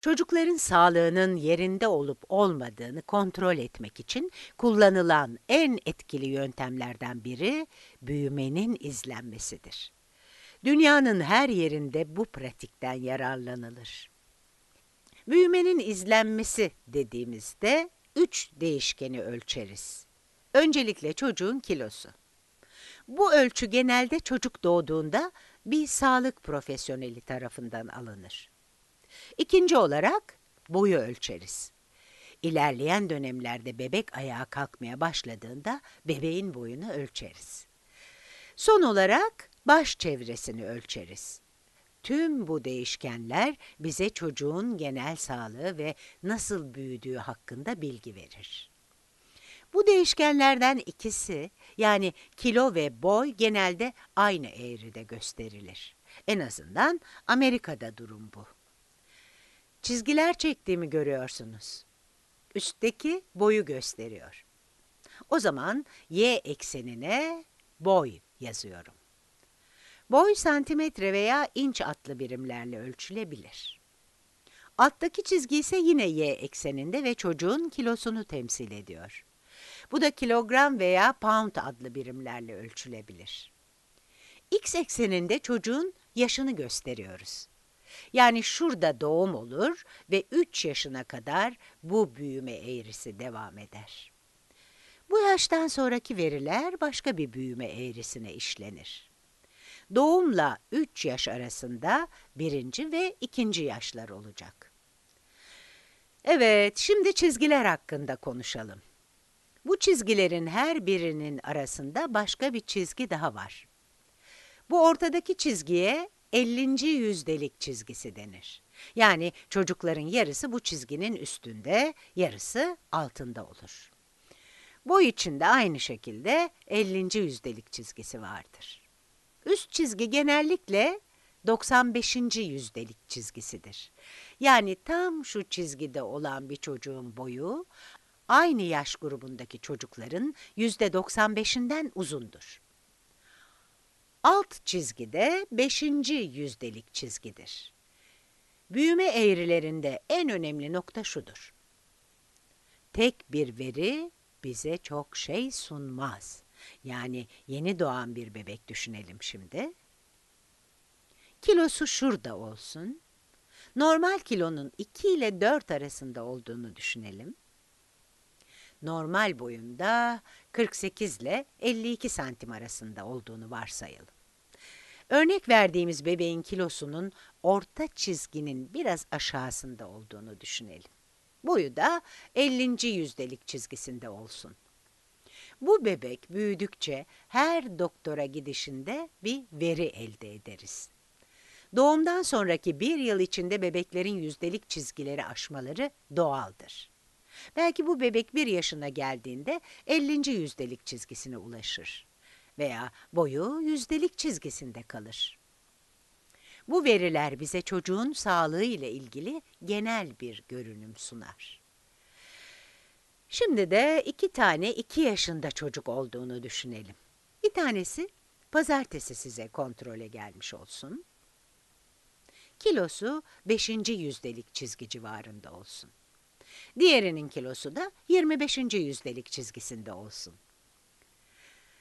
Çocukların sağlığının yerinde olup olmadığını kontrol etmek için kullanılan en etkili yöntemlerden biri büyümenin izlenmesidir. Dünyanın her yerinde bu pratikten yararlanılır. Büyümenin izlenmesi dediğimizde üç değişkeni ölçeriz. Öncelikle çocuğun kilosu. Bu ölçü genelde çocuk doğduğunda bir sağlık profesyoneli tarafından alınır. İkinci olarak boyu ölçeriz. İlerleyen dönemlerde bebek ayağa kalkmaya başladığında bebeğin boyunu ölçeriz. Son olarak baş çevresini ölçeriz. Tüm bu değişkenler bize çocuğun genel sağlığı ve nasıl büyüdüğü hakkında bilgi verir. Bu değişkenlerden ikisi yani kilo ve boy genelde aynı eğride gösterilir. En azından Amerika'da durum bu. Çizgiler çektiğimi görüyorsunuz. Üstteki boyu gösteriyor. O zaman y eksenine boy yazıyorum. Boy santimetre veya inç adlı birimlerle ölçülebilir. Alttaki çizgi ise yine y ekseninde ve çocuğun kilosunu temsil ediyor. Bu da kilogram veya pound adlı birimlerle ölçülebilir. X ekseninde çocuğun yaşını gösteriyoruz. Yani şurada doğum olur ve 3 yaşına kadar bu büyüme eğrisi devam eder. Bu yaştan sonraki veriler başka bir büyüme eğrisine işlenir. Doğumla 3 yaş arasında birinci ve ikinci yaşlar olacak. Evet, şimdi çizgiler hakkında konuşalım. Bu çizgilerin her birinin arasında başka bir çizgi daha var. Bu ortadaki çizgiye 50. yüzdelik çizgisi denir. Yani çocukların yarısı bu çizginin üstünde, yarısı altında olur. Boy için de aynı şekilde 50. yüzdelik çizgisi vardır. Üst çizgi genellikle 95. yüzdelik çizgisidir. Yani tam şu çizgide olan bir çocuğun boyu aynı yaş grubundaki çocukların %95'inden uzundur. Alt çizgide 5. yüzdelik çizgidir. Büyüme eğrilerinde en önemli nokta şudur. Tek bir veri bize çok şey sunmaz. Yani yeni doğan bir bebek düşünelim şimdi. Kilosu şurada olsun. Normal kilonun 2 ile 4 arasında olduğunu düşünelim. Normal boyunda 48 ile 52 santim arasında olduğunu varsayalım. Örnek verdiğimiz bebeğin kilosunun orta çizginin biraz aşağısında olduğunu düşünelim. Boyu da 50. yüzdelik çizgisinde olsun. Bu bebek büyüdükçe her doktora gidişinde bir veri elde ederiz. Doğumdan sonraki bir yıl içinde bebeklerin yüzdelik çizgileri aşmaları doğaldır. Belki bu bebek bir yaşına geldiğinde 50. yüzdelik çizgisine ulaşır veya boyu yüzdelik çizgisinde kalır. Bu veriler bize çocuğun sağlığı ile ilgili genel bir görünüm sunar. Şimdi de iki tane iki yaşında çocuk olduğunu düşünelim. Bir tanesi pazartesi size kontrole gelmiş olsun. Kilosu 5. yüzdelik çizgi civarında olsun. Diğerinin kilosu da 25. yüzdelik çizgisinde olsun.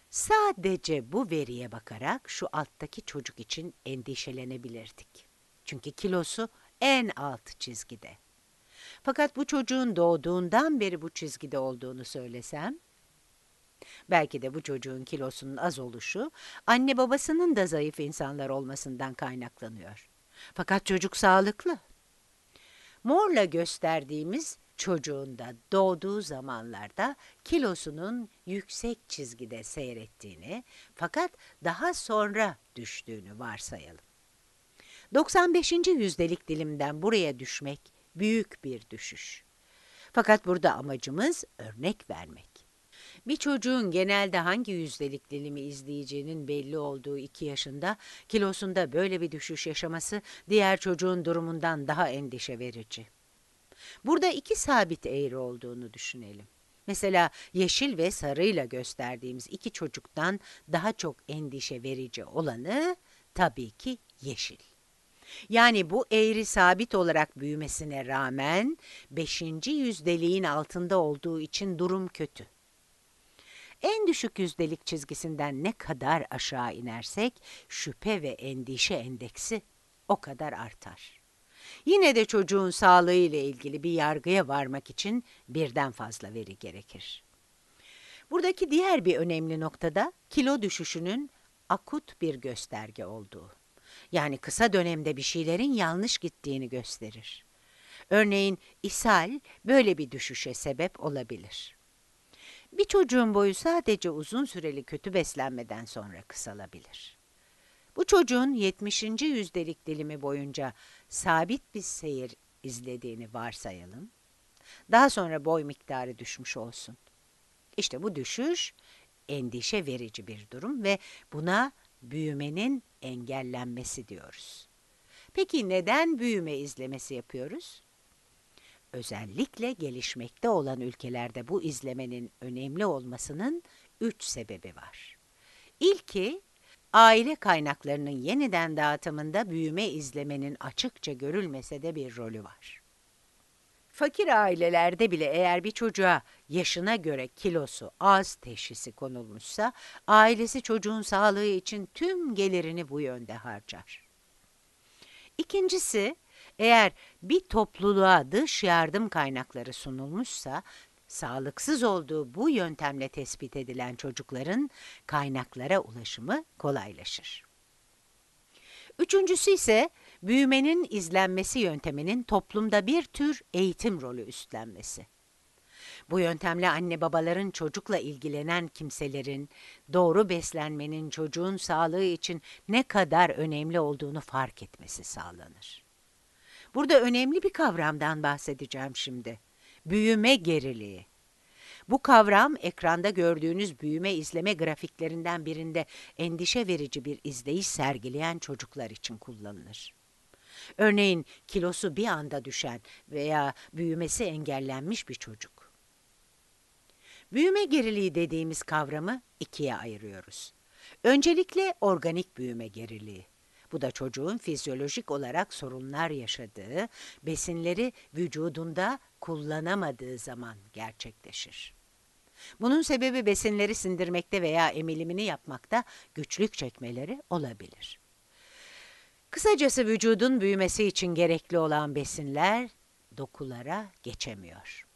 Sadece bu veriye bakarak şu alttaki çocuk için endişelenebilirdik. Çünkü kilosu en alt çizgide. Fakat bu çocuğun doğduğundan beri bu çizgide olduğunu söylesem, belki de bu çocuğun kilosunun az oluşu, anne babasının da zayıf insanlar olmasından kaynaklanıyor. Fakat çocuk sağlıklı. Morla gösterdiğimiz çocuğunda doğduğu zamanlarda kilosunun yüksek çizgide seyrettiğini fakat daha sonra düştüğünü varsayalım. 95. yüzdelik dilimden buraya düşmek büyük bir düşüş. Fakat burada amacımız örnek vermek. Bir çocuğun genelde hangi yüzdelik dilimi izleyeceğinin belli olduğu iki yaşında kilosunda böyle bir düşüş yaşaması diğer çocuğun durumundan daha endişe verici. Burada iki sabit eğri olduğunu düşünelim. Mesela yeşil ve sarıyla gösterdiğimiz iki çocuktan daha çok endişe verici olanı tabii ki yeşil. Yani bu eğri sabit olarak büyümesine rağmen 5. yüzdeliğin altında olduğu için durum kötü. En düşük yüzdelik çizgisinden ne kadar aşağı inersek şüphe ve endişe endeksi o kadar artar. Yine de çocuğun sağlığı ile ilgili bir yargıya varmak için birden fazla veri gerekir. Buradaki diğer bir önemli noktada kilo düşüşünün akut bir gösterge olduğu. Yani kısa dönemde bir şeylerin yanlış gittiğini gösterir. Örneğin ishal böyle bir düşüşe sebep olabilir. Bir çocuğun boyu sadece uzun süreli kötü beslenmeden sonra kısalabilir. Bu çocuğun 70. yüzdelik dilimi boyunca sabit bir seyir izlediğini varsayalım. Daha sonra boy miktarı düşmüş olsun. İşte bu düşüş endişe verici bir durum ve buna büyümenin engellenmesi diyoruz. Peki neden büyüme izlemesi yapıyoruz? Özellikle gelişmekte olan ülkelerde bu izlemenin önemli olmasının üç sebebi var. İlki, aile kaynaklarının yeniden dağıtımında büyüme izlemenin açıkça görülmese de bir rolü var. Fakir ailelerde bile eğer bir çocuğa yaşına göre kilosu az teşhisi konulmuşsa, ailesi çocuğun sağlığı için tüm gelirini bu yönde harcar. İkincisi, eğer bir topluluğa dış yardım kaynakları sunulmuşsa, sağlıksız olduğu bu yöntemle tespit edilen çocukların kaynaklara ulaşımı kolaylaşır. Üçüncüsü ise büyümenin izlenmesi yönteminin toplumda bir tür eğitim rolü üstlenmesi. Bu yöntemle anne babaların çocukla ilgilenen kimselerin doğru beslenmenin çocuğun sağlığı için ne kadar önemli olduğunu fark etmesi sağlanır. Burada önemli bir kavramdan bahsedeceğim şimdi. Büyüme geriliği. Bu kavram ekranda gördüğünüz büyüme izleme grafiklerinden birinde endişe verici bir izleyiş sergileyen çocuklar için kullanılır. Örneğin kilosu bir anda düşen veya büyümesi engellenmiş bir çocuk. Büyüme geriliği dediğimiz kavramı ikiye ayırıyoruz. Öncelikle organik büyüme geriliği. Bu da çocuğun fizyolojik olarak sorunlar yaşadığı, besinleri vücudunda kullanamadığı zaman gerçekleşir. Bunun sebebi besinleri sindirmekte veya emilimini yapmakta güçlük çekmeleri olabilir. Kısacası vücudun büyümesi için gerekli olan besinler dokulara geçemiyor.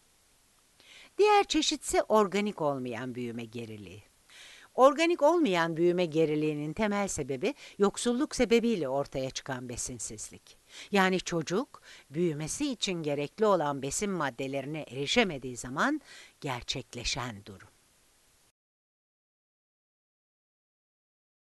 Diğer çeşit ise organik olmayan büyüme geriliği. Organik olmayan büyüme geriliğinin temel sebebi yoksulluk sebebiyle ortaya çıkan besinsizlik. Yani çocuk büyümesi için gerekli olan besin maddelerine erişemediği zaman gerçekleşen durum.